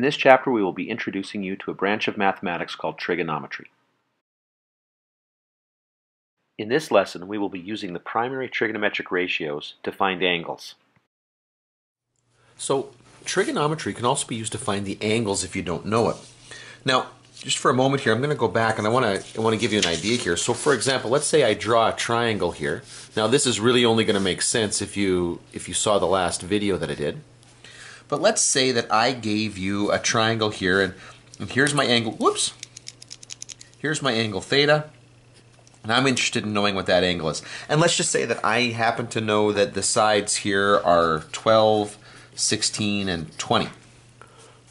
In this chapter, we will be introducing you to a branch of mathematics called trigonometry. In this lesson, we will be using the primary trigonometric ratios to find angles. So, trigonometry can also be used to find the angles if you don't know it. Now, just for a moment here, I'm going to go back and I want to I want to give you an idea here. So, for example, let's say I draw a triangle here. Now, this is really only going to make sense if you if you saw the last video that I did. But let's say that I gave you a triangle here, and, and here's my angle. Whoops. Here's my angle theta. And I'm interested in knowing what that angle is. And let's just say that I happen to know that the sides here are 12, 16, and 20.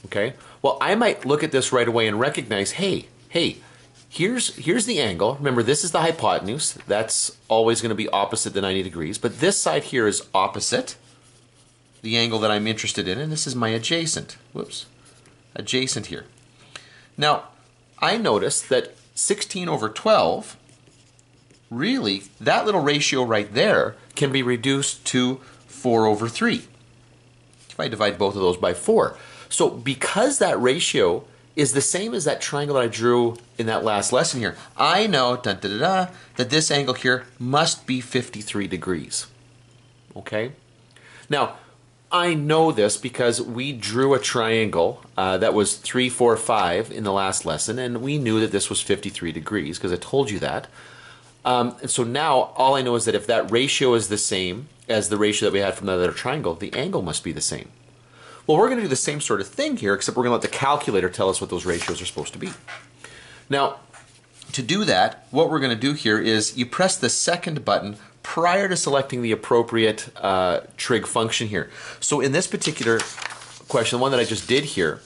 Okay? Well, I might look at this right away and recognize, hey, hey, here's here's the angle. Remember, this is the hypotenuse. That's always going to be opposite the 90 degrees. But this side here is opposite the angle that I'm interested in, and this is my adjacent. Whoops. Adjacent here. Now, I notice that 16 over 12, really, that little ratio right there can be reduced to 4 over 3. If I divide both of those by 4. So because that ratio is the same as that triangle that I drew in that last lesson here, I know that this angle here must be 53 degrees. Okay? Now, I know this because we drew a triangle uh, that was 3, 4, 5 in the last lesson, and we knew that this was 53 degrees because I told you that. Um, and so now all I know is that if that ratio is the same as the ratio that we had from the other triangle, the angle must be the same. Well, we're going to do the same sort of thing here, except we're going to let the calculator tell us what those ratios are supposed to be. Now, to do that, what we're going to do here is you press the second button prior to selecting the appropriate uh, trig function here. So in this particular question, the one that I just did here,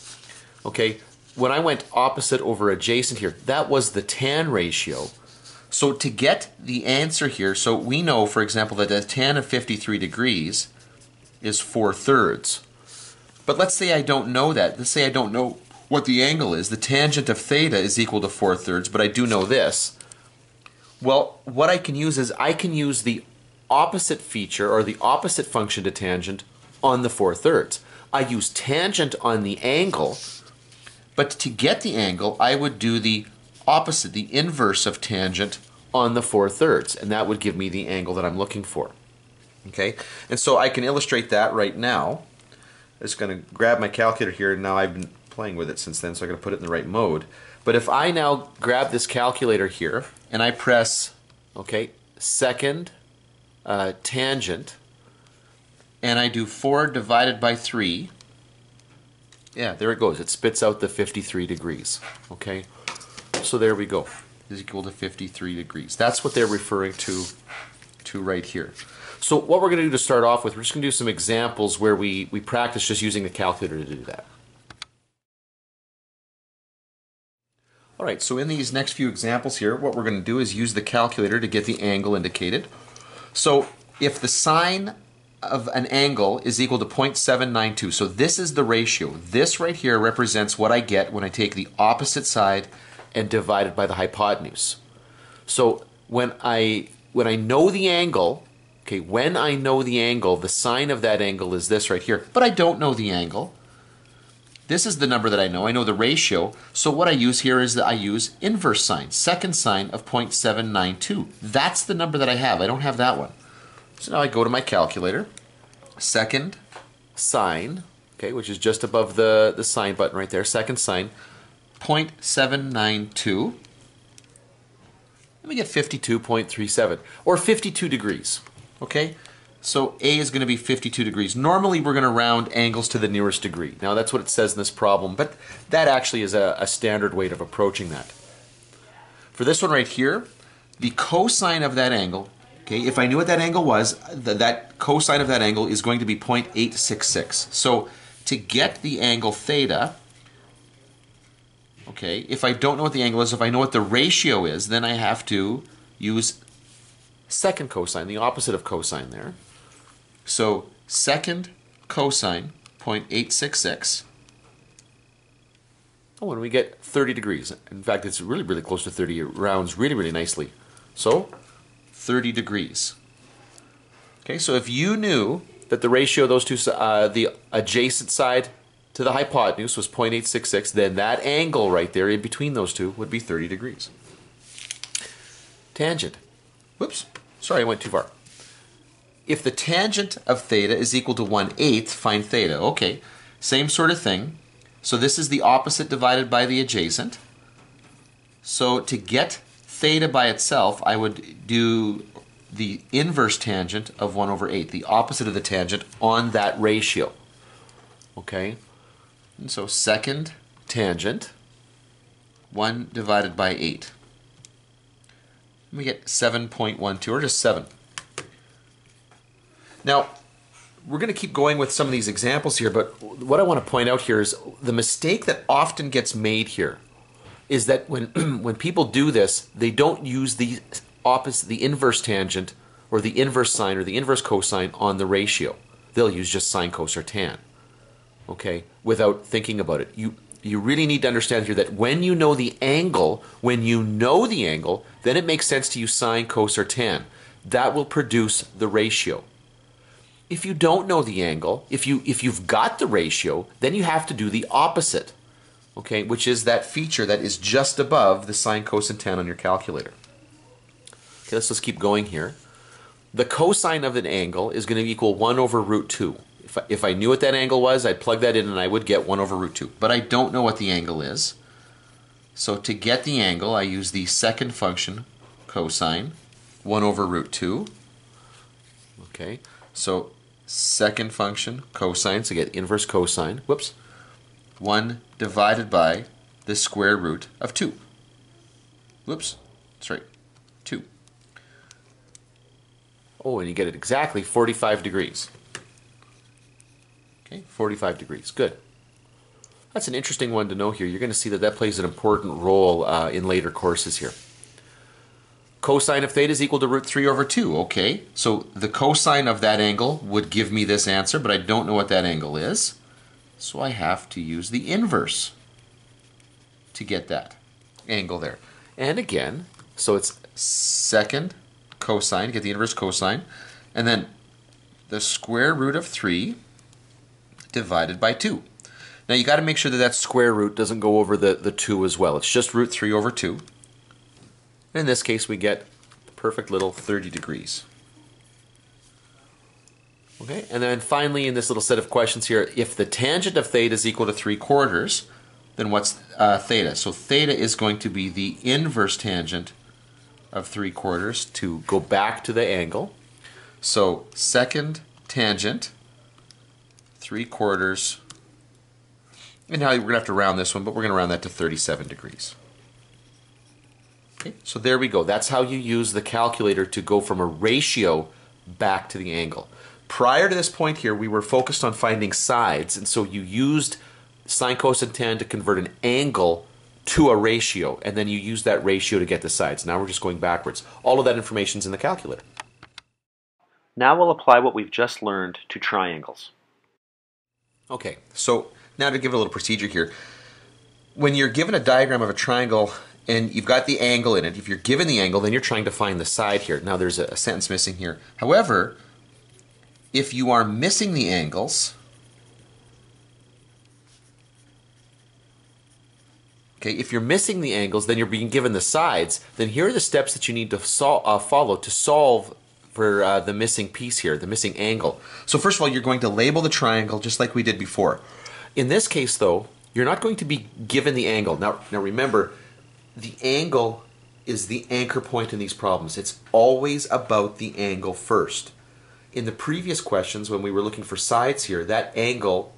okay, when I went opposite over adjacent here, that was the tan ratio. So to get the answer here, so we know, for example, that the tan of 53 degrees is 4 thirds. But let's say I don't know that. Let's say I don't know what the angle is. The tangent of theta is equal to 4 thirds, but I do know this. Well, what I can use is I can use the opposite feature or the opposite function to tangent on the 4 thirds. I use tangent on the angle, but to get the angle, I would do the opposite, the inverse of tangent on the 4 thirds, and that would give me the angle that I'm looking for. Okay, and so I can illustrate that right now. I'm just going to grab my calculator here, now I've been playing with it since then, so I'm going to put it in the right mode. But if I now grab this calculator here, and I press, okay, second uh, tangent, and I do 4 divided by 3, yeah, there it goes. It spits out the 53 degrees, okay? So there we go. Is equal to 53 degrees. That's what they're referring to, to right here. So what we're going to do to start off with, we're just going to do some examples where we, we practice just using the calculator to do that. All right, so in these next few examples here, what we're going to do is use the calculator to get the angle indicated. So if the sine of an angle is equal to 0.792, so this is the ratio. This right here represents what I get when I take the opposite side and divide it by the hypotenuse. So when I when I know the angle, okay, when I know the angle, the sine of that angle is this right here, but I don't know the angle. This is the number that I know. I know the ratio. So what I use here is that I use inverse sine, second sine of 0.792. That's the number that I have. I don't have that one. So now I go to my calculator. Second sine, okay, which is just above the, the sine button right there. Second sine, 0.792. Let me get 52.37, or 52 degrees, okay? So A is going to be 52 degrees. Normally we're going to round angles to the nearest degree. Now that's what it says in this problem, but that actually is a, a standard way of approaching that. For this one right here, the cosine of that angle, okay, if I knew what that angle was, th that cosine of that angle is going to be 0.866. So to get the angle theta, okay, if I don't know what the angle is, if I know what the ratio is, then I have to use second cosine, the opposite of cosine there. So second cosine 0.866. Oh, and we get 30 degrees. In fact, it's really, really close to 30. It rounds really, really nicely. So 30 degrees. Okay, so if you knew that the ratio of those two, uh, the adjacent side to the hypotenuse was 0.866, then that angle right there in between those two would be 30 degrees. Tangent. Whoops, sorry, I went too far. If the tangent of theta is equal to 1 eighth, find theta. Okay, same sort of thing. So this is the opposite divided by the adjacent. So to get theta by itself, I would do the inverse tangent of 1 over 8, the opposite of the tangent on that ratio. Okay? And so second tangent, 1 divided by 8. We get 7.12, or just 7. Now, we're going to keep going with some of these examples here, but what I want to point out here is the mistake that often gets made here is that when when people do this, they don't use the opposite, the inverse tangent, or the inverse sine, or the inverse cosine on the ratio. They'll use just sine, cos, or tan. Okay, without thinking about it. You you really need to understand here that when you know the angle, when you know the angle, then it makes sense to use sine, cos, or tan. That will produce the ratio. If you don't know the angle, if you if you've got the ratio, then you have to do the opposite. Okay, which is that feature that is just above the sine, cosine tan on your calculator. Okay, let's just keep going here. The cosine of an angle is going to equal 1 over root 2. If I, if I knew what that angle was, I'd plug that in and I would get 1 over root 2. But I don't know what the angle is. So to get the angle, I use the second function, cosine, 1 over root 2. Okay, so second function, cosine, so get inverse cosine, whoops, 1 divided by the square root of 2. Whoops, that's right, 2. Oh, and you get it exactly 45 degrees. Okay, 45 degrees, good. That's an interesting one to know here. You're going to see that that plays an important role uh, in later courses here. Cosine of theta is equal to root 3 over 2. Okay, so the cosine of that angle would give me this answer, but I don't know what that angle is. So I have to use the inverse to get that angle there. And again, so it's second cosine, get the inverse cosine, and then the square root of 3 divided by 2. Now you got to make sure that that square root doesn't go over the, the 2 as well. It's just root 3 over 2. In this case, we get the perfect little 30 degrees. Okay, and then finally in this little set of questions here, if the tangent of theta is equal to 3 quarters, then what's uh, theta? So theta is going to be the inverse tangent of 3 quarters to go back to the angle. So second tangent, 3 quarters, and now we're going to have to round this one, but we're going to round that to 37 degrees. Okay, so there we go. That's how you use the calculator to go from a ratio back to the angle. Prior to this point here, we were focused on finding sides, and so you used sine, cosine, and tan to convert an angle to a ratio, and then you use that ratio to get the sides. Now we're just going backwards. All of that information is in the calculator. Now we'll apply what we've just learned to triangles. Okay, so now to give a little procedure here. When you're given a diagram of a triangle and you've got the angle in it, if you're given the angle, then you're trying to find the side here. Now there's a, sentence missing here. However, if you are missing the angles, okay, if you're missing the angles, then you're being given the sides, then here are the steps that you need to sol uh, follow to solve for uh, the missing piece here, the missing angle. So first of all, you're going to label the triangle just like we did before. In this case, though, you're not going to be given the angle. Now, now remember, the angle is the anchor point in these problems. It's always about the angle first. In the previous questions, when we were looking for sides here, that angle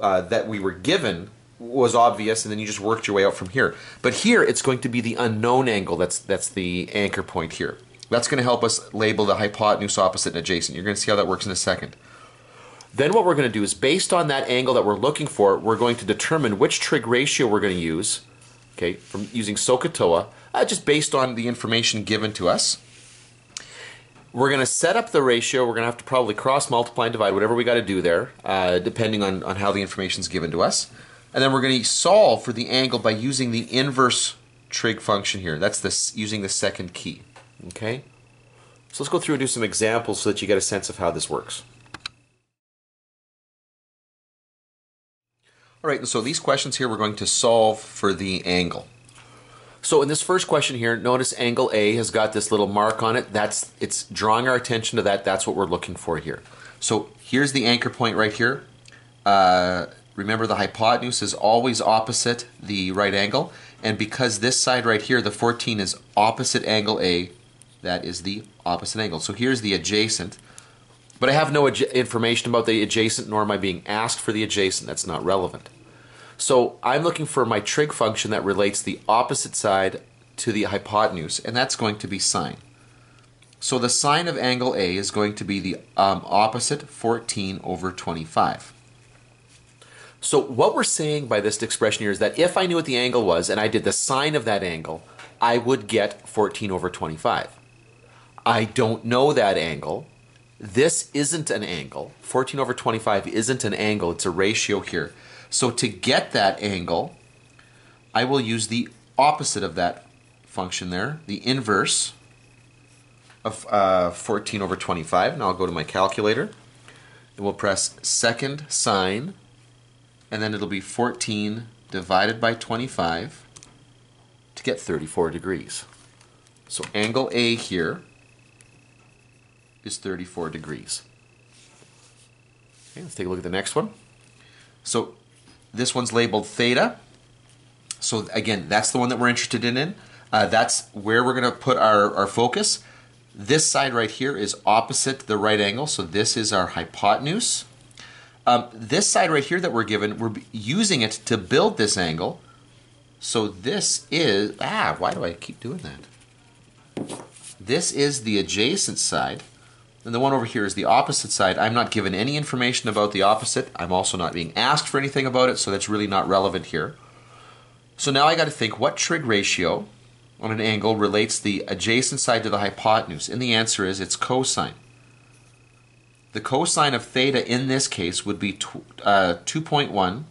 uh, that we were given was obvious, and then you just worked your way out from here. But here, it's going to be the unknown angle that's that's the anchor point here. That's going to help us label the hypotenuse, opposite, and adjacent. You're going to see how that works in a second. Then what we're going to do is based on that angle that we're looking for, we're going to determine which trig ratio we're going to use, okay, from using SOHCAHTOA, uh, just based on the information given to us. We're going to set up the ratio. We're going to have to probably cross multiply and divide, whatever we got to do there, uh, depending on, on how the information is given to us. And then we're going to solve for the angle by using the inverse trig function here. That's this using the second key. Okay? So let's go through and do some examples so that you get a sense of how this works. All right, and so these questions here we're going to solve for the angle. So in this first question here, notice angle A has got this little mark on it. That's it's drawing our attention to that. That's what we're looking for here. So here's the anchor point right here. Uh, remember the hypotenuse is always opposite the right angle. And because this side right here, the 14 is opposite angle A, that is the opposite angle. So here's the adjacent. But I have no information about the adjacent, nor am I being asked for the adjacent. That's not relevant. So I'm looking for my trig function that relates the opposite side to the hypotenuse, and that's going to be sine. So the sine of angle A is going to be the um, opposite 14 over 25. So what we're saying by this expression here is that if I knew what the angle was and I did the sine of that angle, I would get 14 over 25. I don't know that angle, this isn't an angle. 14 over 25 isn't an angle, it's a ratio here. So to get that angle, I will use the opposite of that function there, the inverse of uh, 14 over 25. Now I'll go to my calculator and we'll press second sine and then it'll be 14 divided by 25 to get 34 degrees. So angle A here is 34 degrees. Okay, let's take a look at the next one. So this one's labeled theta. So again, that's the one that we're interested in. Uh, that's where we're going to put our, our focus. This side right here is opposite the right angle, so this is our hypotenuse. Um, this side right here that we're given, we're using it to build this angle. So this is, ah, why do I keep doing that? This is the adjacent side. And the one over here is the opposite side. I'm not given any information about the opposite. I'm also not being asked for anything about it, so that's really not relevant here. So now I got to think what trig ratio on an angle relates the adjacent side to the hypotenuse? And the answer is it's cosine. The cosine of theta in this case would be uh, 2.1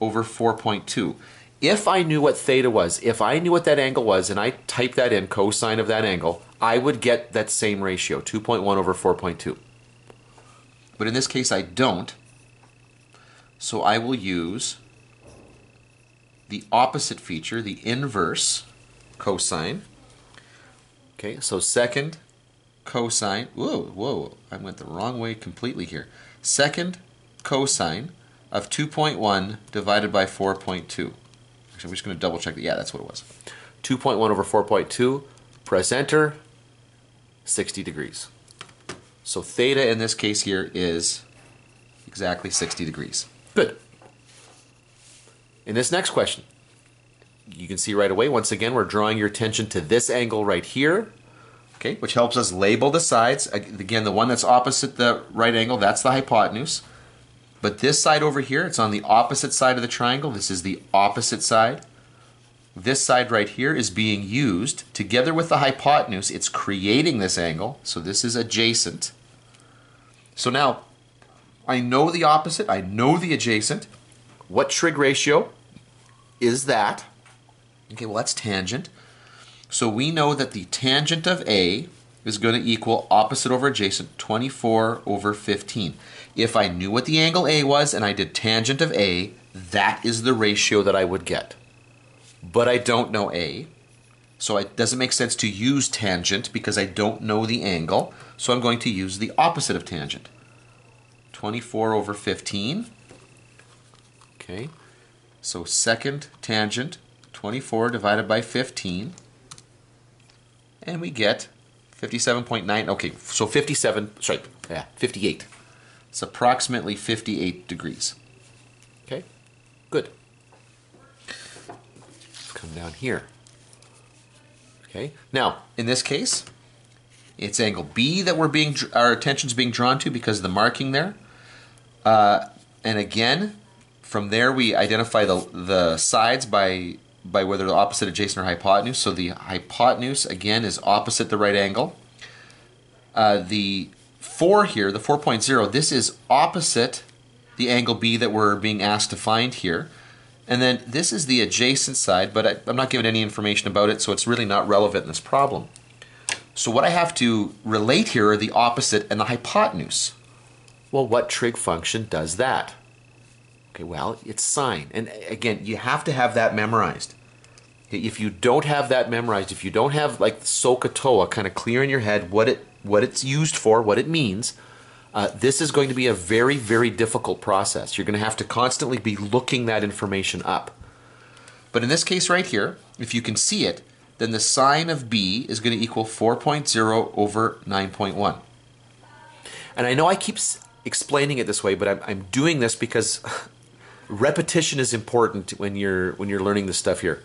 over 4.2. If I knew what theta was, if I knew what that angle was, and I typed that in, cosine of that angle, I would get that same ratio, 2.1 over 4.2. But in this case, I don't. So I will use the opposite feature, the inverse cosine. Okay, so second cosine, whoa, whoa, I went the wrong way completely here. Second cosine of 2.1 divided by 4.2. Actually, I'm just going to double check that. Yeah, that's what it was. 2.1 over 4.2. Press enter. 60 degrees. So theta in this case here is exactly 60 degrees. Good. In this next question, you can see right away, once again, we're drawing your attention to this angle right here, okay, which helps us label the sides. Again, the one that's opposite the right angle, that's the hypotenuse. But this side over here, it's on the opposite side of the triangle. This is the opposite side. This side right here is being used together with the hypotenuse. It's creating this angle. So this is adjacent. So now I know the opposite. I know the adjacent. What trig ratio is that? Okay, well that's tangent. So we know that the tangent of A is going to equal opposite over adjacent 24 over 15. If I knew what the angle A was and I did tangent of A, that is the ratio that I would get but I don't know A. So it doesn't make sense to use tangent because I don't know the angle. So I'm going to use the opposite of tangent. 24 over 15. Okay. So second tangent, 24 divided by 15. And we get 57.9. Okay, so 57, sorry, yeah, 58. It's approximately 58 degrees. Okay, good come down here. Okay. Now, in this case, it's angle B that we're being our attention's being drawn to because of the marking there. Uh, and again, from there we identify the the sides by by whether the opposite, adjacent, or hypotenuse. So the hypotenuse again is opposite the right angle. Uh, the 4 here, the 4.0, this is opposite the angle B that we're being asked to find here. And then this is the adjacent side, but I, am not given any information about it, so it's really not relevant in this problem. So what I have to relate here are the opposite and the hypotenuse. Well, what trig function does that? Okay, well, it's sine. And again, you have to have that memorized. If you don't have that memorized, if you don't have like SOHCAHTOA kind of clear in your head what it what it's used for, what it means, uh, this is going to be a very, very difficult process. You're going to have to constantly be looking that information up. But in this case right here, if you can see it, then the sine of b is going to equal 4.0 over 9.1. And I know I keep explaining it this way, but I'm, I'm doing this because repetition is important when you're when you're learning this stuff here.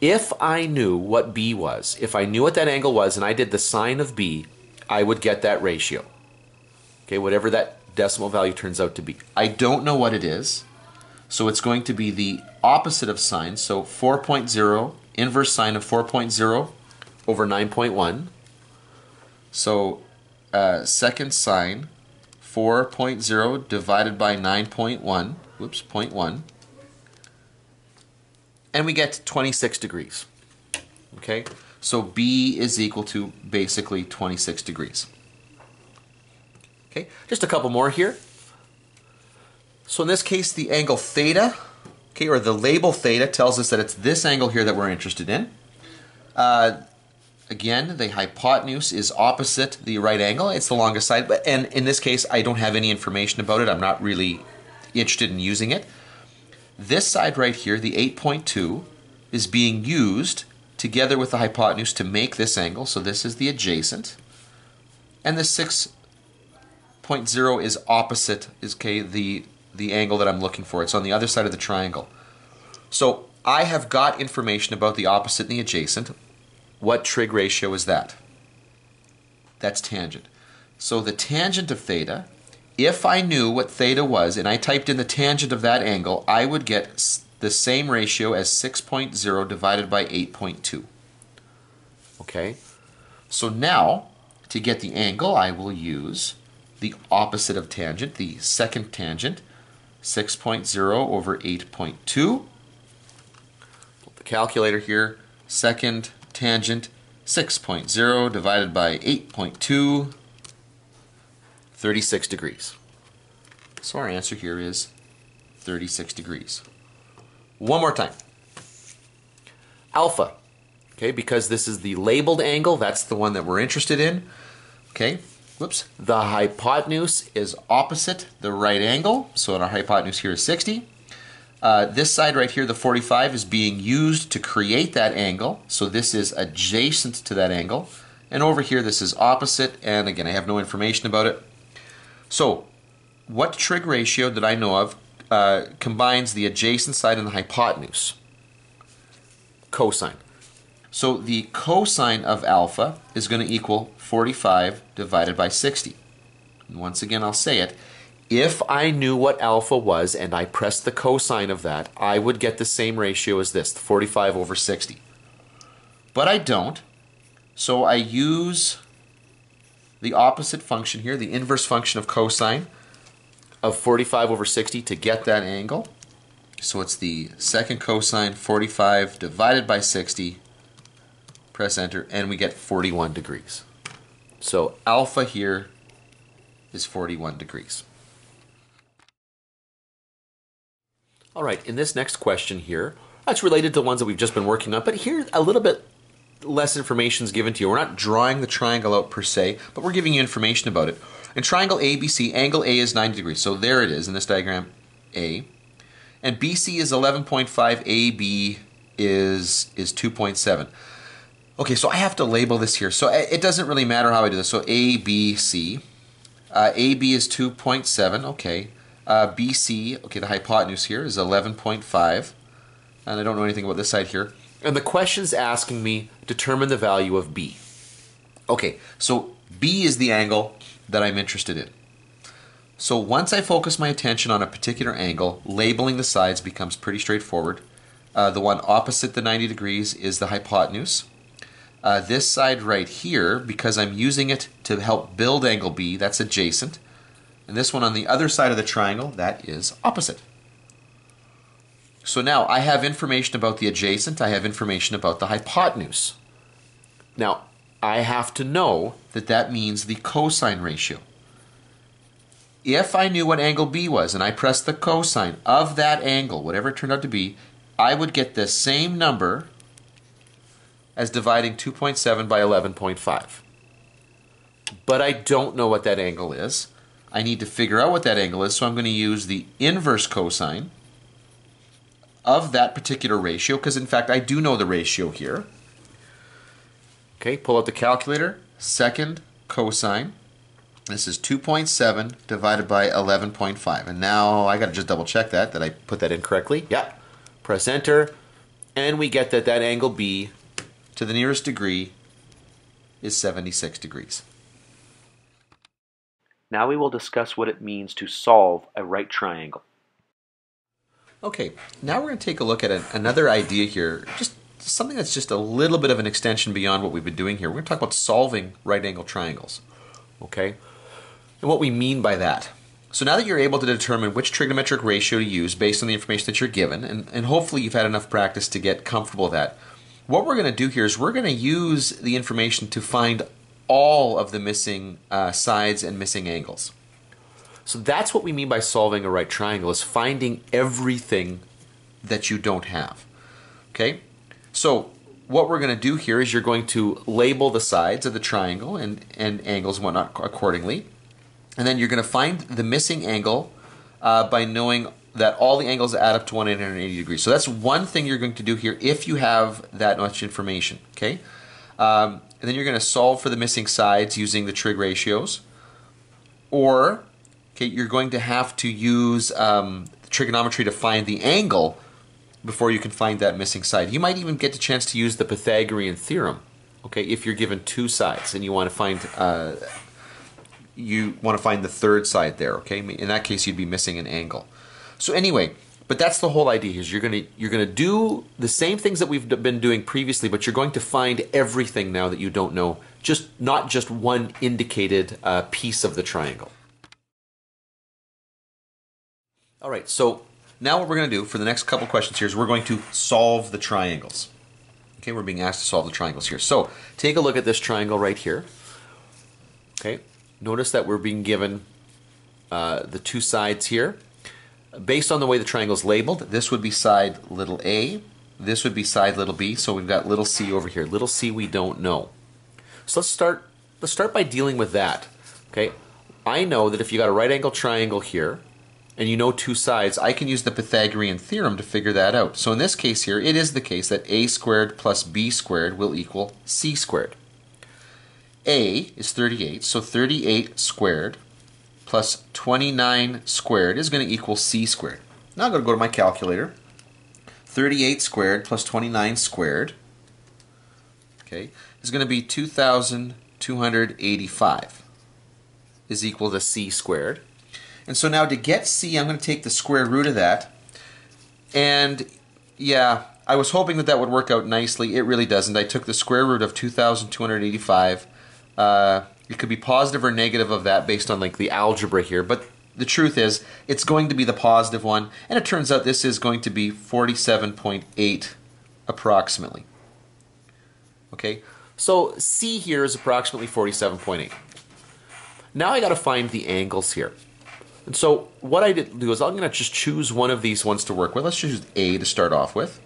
If I knew what b was, if I knew what that angle was, and I did the sine of b, I would get that ratio. Okay, whatever that decimal value turns out to be. I don't know what it is, so it's going to be the opposite of sine. So 4.0, inverse sine of 4.0 over 9.1. So uh, second sine 4.0 divided by 9.1, whoops, 0.1, and we get 26 degrees. Okay, so B is equal to basically 26 degrees. Okay, just a couple more here. So in this case, the angle theta, okay, or the label theta tells us that it's this angle here that we're interested in. Uh, Again, the hypotenuse is opposite the right angle. It's the longest side, but and in this case, I don't have any information about it. I'm not really interested in using it. This side right here, the 8.2, is being used together with the hypotenuse to make this angle. So this is the adjacent. And the 6.0 is opposite, is okay, the, the angle that I'm looking for. It's on the other side of the triangle. So I have got information about the opposite and the adjacent. What trig ratio is that? That's tangent. So the tangent of theta, if I knew what theta was and I typed in the tangent of that angle, I would get the same ratio as 6.0 divided by 8.2. Okay? So now, to get the angle, I will use the opposite of tangent, the second tangent, 6.0 over 8.2. The calculator here, second tangent 6.0 divided by 8.2, 36 degrees. So our answer here is 36 degrees. One more time. Alpha, okay, because this is the labeled angle, that's the one that we're interested in. Okay, whoops. The hypotenuse is opposite the right angle, so our hypotenuse here is 60. Uh, this side right here, the 45, is being used to create that angle. So this is adjacent to that angle. And over here, this is opposite. And again, I have no information about it. So what trig ratio that I know of uh, combines the adjacent side and the hypotenuse? Cosine. So the cosine of alpha is going to equal 45 divided by 60. And once again, I'll say it if I knew what alpha was and I pressed the cosine of that, I would get the same ratio as this, 45 over 60. But I don't, so I use the opposite function here, the inverse function of cosine of 45 over 60 to get that angle. So it's the second cosine 45 divided by 60, press enter, and we get 41 degrees. So alpha here is 41 degrees. All right, in this next question here, that's related to ones that we've just been working on, but here a little bit less information is given to you. We're not drawing the triangle out per se, but we're giving you information about it. In triangle ABC, angle A is 90 degrees. So there it is in this diagram, A. And BC is 11.5, AB is, is 2.7. Okay, so I have to label this here. So it doesn't really matter how I do this. So ABC, uh, AB is 2.7, okay. Uh, BC, okay, the hypotenuse here is 11.5. And I don't know anything about this side here. And the question's asking me, determine the value of B. Okay, so B is the angle that I'm interested in. So once I focus my attention on a particular angle, labeling the sides becomes pretty straightforward. Uh, the one opposite the 90 degrees is the hypotenuse. Uh, this side right here, because I'm using it to help build angle B, that's adjacent. And this one on the other side of the triangle, that is opposite. So now I have information about the adjacent, I have information about the hypotenuse. Now, I have to know that that means the cosine ratio. if I knew what angle B was and I pressed the cosine of that angle, whatever it turned out to be, I would get the same number as dividing 2.7 by 11.5. But I don't know what that angle is. I need to figure out what that angle is, so I'm going to use the inverse cosine of that particular ratio, because in fact I do know the ratio here. Okay, pull out the calculator, second cosine. This is 2.7 divided by 11.5. And now I got to just double check that, that I put that in correctly. Yeah. Press enter, and we get that that angle B to the nearest degree is 76 degrees. Now we will discuss what it means to solve a right triangle. Okay, now we're going to take a look at another idea here, just something that's just a little bit of an extension beyond what we've been doing here. We're going to talk about solving right angle triangles. Okay, and what we mean by that. So now that you're able to determine which trigonometric ratio to use based on the information that you're given, and, and hopefully you've had enough practice to get comfortable with that, what we're going to do here is we're going to use the information to find all of the missing uh, sides and missing angles. So that's what we mean by solving a right triangle is finding everything that you don't have. Okay? So what we're going to do here is you're going to label the sides of the triangle and, and angles and whatnot accordingly. And then you're going to find the missing angle uh, by knowing that all the angles add up to 180 degrees. So that's one thing you're going to do here if you have that much information. Okay? Um, and then you're going to solve for the missing sides using the trig ratios. Or, okay, you're going to have to use um, trigonometry to find the angle before you can find that missing side. You might even get the chance to use the Pythagorean theorem, okay, if you're given two sides and you want to find uh, you want to find the third side there, okay? In that case, you'd be missing an angle. So anyway, but that's the whole idea is you're going to you're going to do the same things that we've been doing previously, but you're going to find everything now that you don't know, just not just one indicated uh, piece of the triangle. All right, so now what we're going to do for the next couple questions here is we're going to solve the triangles. Okay, we're being asked to solve the triangles here. So take a look at this triangle right here. Okay, notice that we're being given uh, the two sides here based on the way the triangle is labeled, this would be side little a, this would be side little b, so we've got little c over here. Little c we don't know. So let's start let's start by dealing with that. Okay? I know that if you got a right angle triangle here, and you know two sides, I can use the Pythagorean theorem to figure that out. So in this case here, it is the case that a squared plus b squared will equal c squared. a is 38, so 38 squared plus 29 squared is going to equal c squared. Now I'm going to go to my calculator. 38 squared plus 29 squared okay, is going to be 2,285 is equal to c squared. And so now to get c, I'm going to take the square root of that. And yeah, I was hoping that that would work out nicely. It really doesn't. I took the square root of 2,285. Uh, it could be positive or negative of that based on like the algebra here, but the truth is it's going to be the positive one, and it turns out this is going to be 47.8 approximately. Okay, so C here is approximately 47.8. Now I got to find the angles here. And so what I did do is I'm going to just choose one of these ones to work with. Let's choose A to start off with.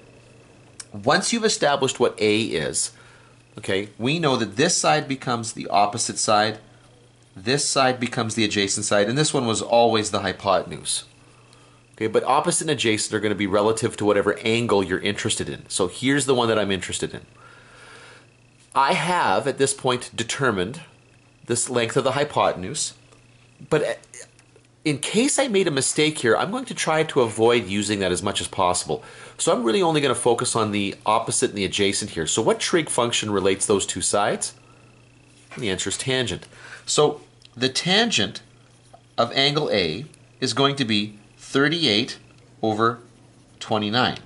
Once you've established what A is, okay, we know that this side becomes the opposite side, this side becomes the adjacent side, and this one was always the hypotenuse. Okay, but opposite and adjacent are going to be relative to whatever angle you're interested in. So here's the one that I'm interested in. I have, at this point, determined this length of the hypotenuse, but uh, in case I made a mistake here, I'm going to try to avoid using that as much as possible. So I'm really only going to focus on the opposite and the adjacent here. So what trig function relates those two sides? And the answer is tangent. So the tangent of angle A is going to be 38 over 29.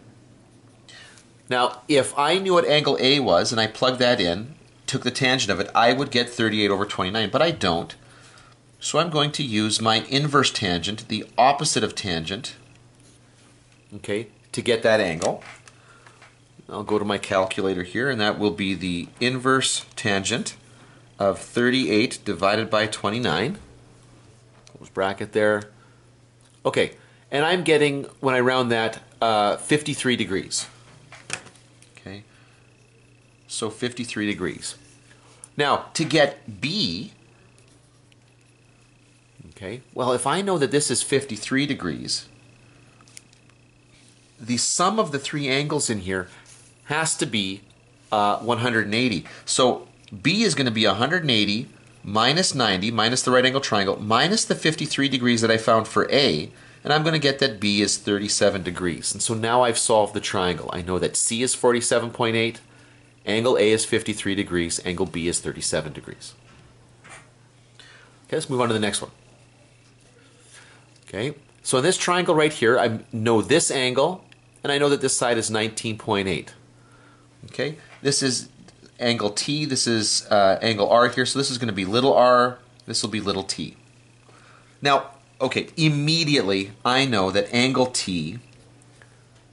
Now, if I knew what angle A was and I plugged that in, took the tangent of it, I would get 38 over 29, but I don't. So I'm going to use my inverse tangent, the opposite of tangent, okay, to get that angle. I'll go to my calculator here, and that will be the inverse tangent of 38 divided by 29. close bracket there. Okay, and I'm getting, when I round that, uh, 53 degrees. Okay, so 53 degrees. Now, to get B, okay, well, if I know that this is 53 degrees, the sum of the three angles in here has to be uh, 180. So B is going to be 180 minus 90 minus the right angle triangle minus the 53 degrees that I found for A, and I'm going to get that B is 37 degrees. And so now I've solved the triangle. I know that C is 47.8, angle A is 53 degrees, angle B is 37 degrees. Okay, let's move on to the next one. Okay, so in this triangle right here, I know this angle, and I know that this side is 19.8. Okay, this is angle T, this is uh, angle R here, so this is going to be little r, this will be little t. Now, okay, immediately I know that angle T,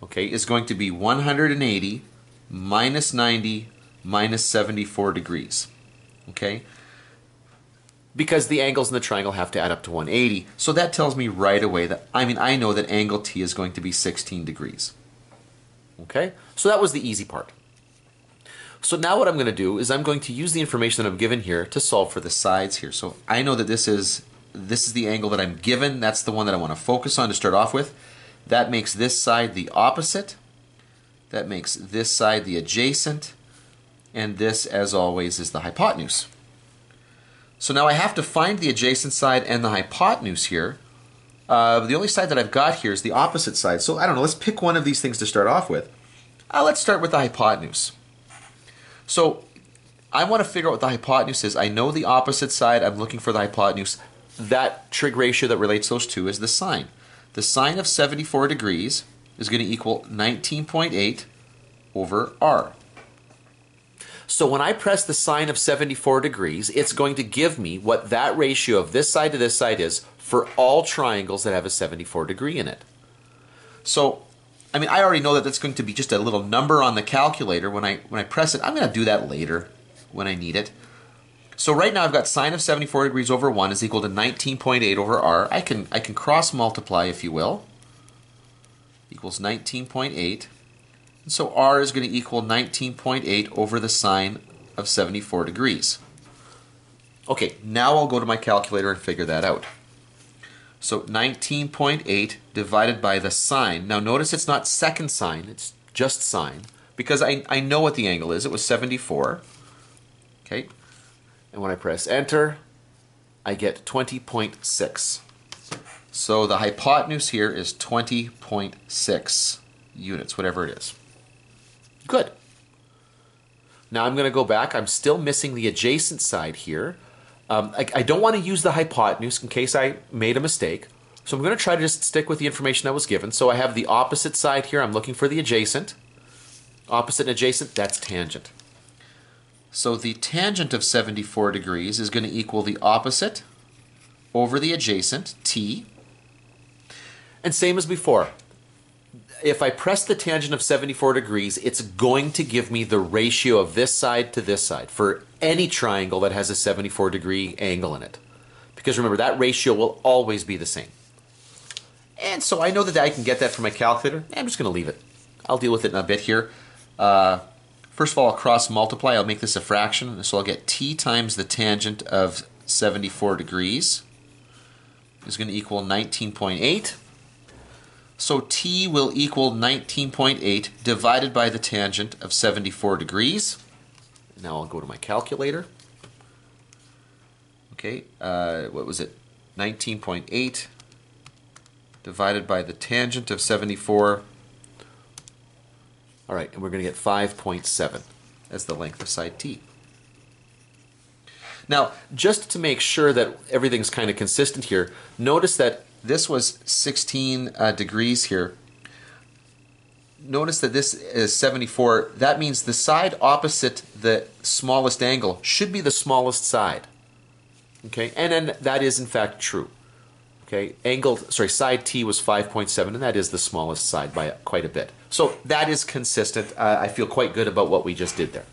okay, is going to be 180 minus 90 minus 74 degrees, okay? Because the angles in the triangle have to add up to 180, so that tells me right away that, I mean, I know that angle T is going to be 16 degrees. Okay, so that was the easy part. So now what I'm going to do is I'm going to use the information that I'm given here to solve for the sides here. So I know that this is this is the angle that I'm given. That's the one that I want to focus on to start off with. That makes this side the opposite. That makes this side the adjacent. And this, as always, is the hypotenuse. So now I have to find the adjacent side and the hypotenuse here. Uh, the only side that I've got here is the opposite side. So I don't know, let's pick one of these things to start off with. Uh, let's start with the hypotenuse. So I want to figure out what the hypotenuse is. I know the opposite side. I'm looking for the hypotenuse. That trig ratio that relates those two is the sine. The sine of 74 degrees is going to equal 19.8 over r. So when I press the sine of 74 degrees, it's going to give me what that ratio of this side to this side is for all triangles that have a 74 degree in it. So I mean, I already know that that's going to be just a little number on the calculator when I when I press it. I'm going to do that later when I need it. So right now I've got sine of 74 degrees over 1 is equal to 19.8 over r. I can I can cross multiply if you will. Equals 19.8. So r is going to equal 19.8 over the sine of 74 degrees. Okay, now I'll go to my calculator and figure that out. So 19.8 divided by the sine. Now notice it's not second sine, it's just sine. Because I, I know what the angle is. It was 74. Okay. And when I press enter, I get 20.6. So the hypotenuse here is 20.6 units, whatever it is. Good. Now I'm going to go back. I'm still missing the adjacent side here. Um, I, I, don't want to use the hypotenuse in case I made a mistake. So I'm going to try to just stick with the information that was given. So I have the opposite side here. I'm looking for the adjacent. Opposite and adjacent, that's tangent. So the tangent of 74 degrees is going to equal the opposite over the adjacent, t. And same as before, if I press the tangent of 74 degrees, it's going to give me the ratio of this side to this side for any triangle that has a 74 degree angle in it. Because remember, that ratio will always be the same. And so I know that I can get that from my calculator. I'm just going to leave it. I'll deal with it in a bit here. Uh, first of all, I'll cross multiply. I'll make this a fraction. So I'll get t times the tangent of 74 degrees is going to equal 19.8. So t will equal 19.8 divided by the tangent of 74 degrees. Now I'll go to my calculator. Okay, uh, what was it? 19.8 divided by the tangent of 74. All right, and we're going to get 5.7 as the length of side t. Now, just to make sure that everything's kind of consistent here, notice that this was 16 uh, degrees here. Notice that this is 74. That means the side opposite the smallest angle should be the smallest side. Okay, and then that is in fact true. Okay, angle, sorry, side T was 5.7, and that is the smallest side by quite a bit. So that is consistent. Uh, I feel quite good about what we just did there.